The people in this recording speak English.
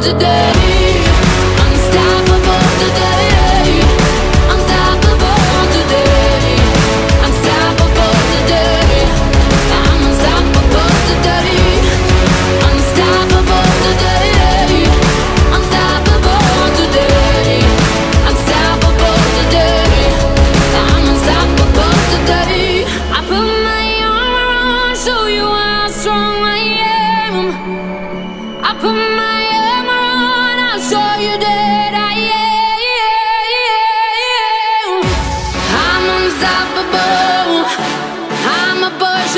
today, unstoppable. Unstoppable. I'm a push